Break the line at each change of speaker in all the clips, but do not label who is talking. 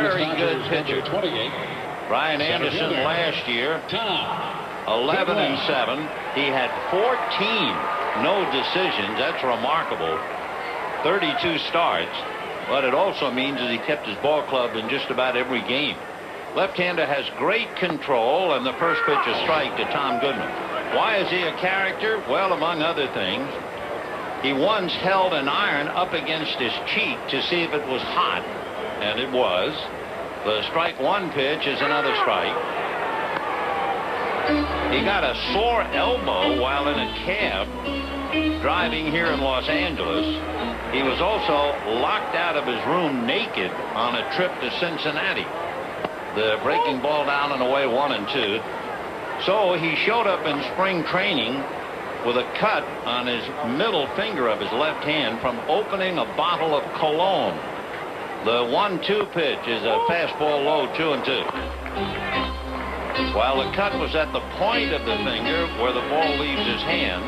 very good pitcher. 28. Brian Anderson last year, 11 and 7. He had 14 no decisions. That's remarkable. 32 starts. But it also means that he kept his ball club in just about every game. Left-hander has great control, and the first pitch is strike to Tom Goodwin. Why is he a character? Well, among other things, he once held an iron up against his cheek to see if it was hot, and it was. The strike one pitch is another strike. He got a sore elbow while in a cab driving here in Los Angeles. He was also locked out of his room naked on a trip to Cincinnati. The breaking ball down and away one and two. So he showed up in spring training with a cut on his middle finger of his left hand from opening a bottle of cologne. The one-two pitch is a fastball low two and two. While the cut was at the point of the finger where the ball leaves his hand,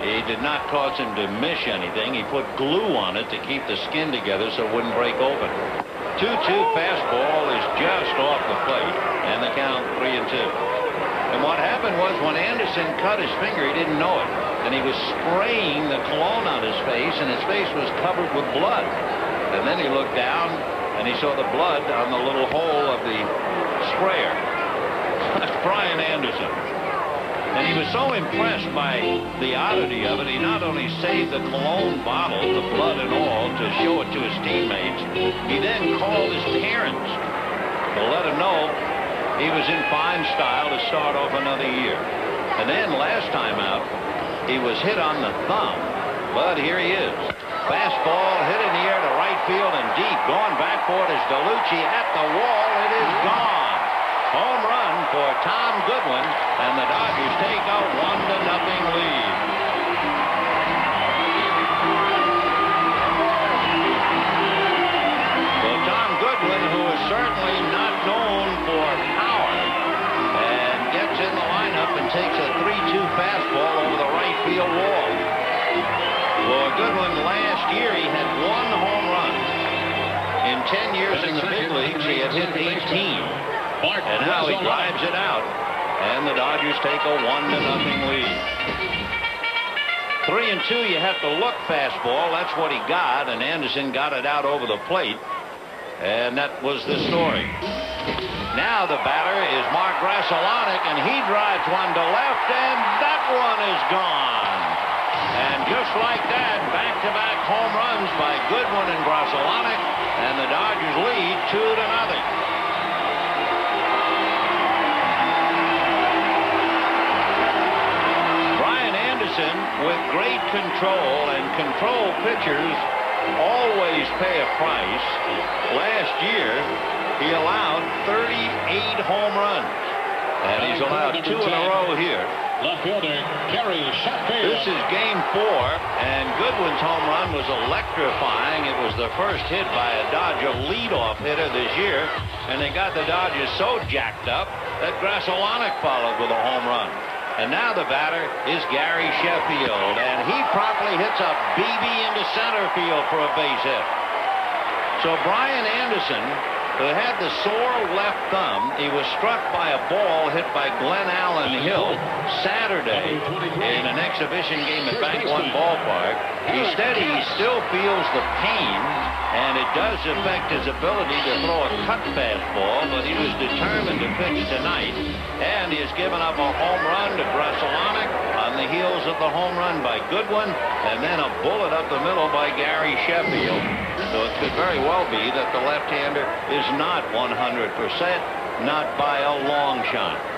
he did not cause him to miss anything. He put glue on it to keep the skin together so it wouldn't break open. 2-2 fastball is just off the plate, and the count 3 and 2. And what happened was when Anderson cut his finger, he didn't know it. And he was spraying the cologne on his face, and his face was covered with blood. And then he looked down, and he saw the blood on the little hole of the sprayer. That's Brian Anderson. And he was so impressed by the oddity of it, he not only saved the cologne bottle, the blood and all, to show it to his teammates, he then called his parents to let them know he was in fine style to start off another year. And then last time out, he was hit on the thumb. But here he is. Fastball hit in the air to field and deep. Going back for it is Dellucci at the wall. It is gone. Home run for Tom Goodwin, and the Dodgers take a one to nothing lead. 10 years in the big leagues, he had hit 18. And now he drives it out. And the Dodgers take a 1 to nothing lead. Three and two, you have to look fastball. That's what he got, and Anderson got it out over the plate. And that was the story. Now the batter is Mark Grudzielanek, and he drives one to left, and that one is gone. And just like that, back-to-back -back home runs by Goodwin and Grudzielanek, with great control and control pitchers always pay a price. Last year, he allowed 38 home runs. And he's allowed two in a row here.
Left fielder Gary Sheffield.
This is game four, and Goodwin's home run was electrifying. It was the first hit by a Dodger leadoff hitter this year, and they got the Dodgers so jacked up that Grudzielanek followed with a home run. And now the batter is Gary Sheffield, and he promptly hits a BB into center field for a base hit. So Brian Anderson who had the sore left thumb. He was struck by a ball hit by Glen Allen Hill Saturday in an exhibition game at Bank One Ballpark. He said he still feels the pain, and it does affect his ability to throw a cut fastball, but he was determined to pitch tonight, and he has given up a home run to Grudzielanek on the heels of the home run by Goodwin, and then a bullet up the middle by Gary Sheffield. So it could very well be that the left-hander is not 100%, not by a long shot.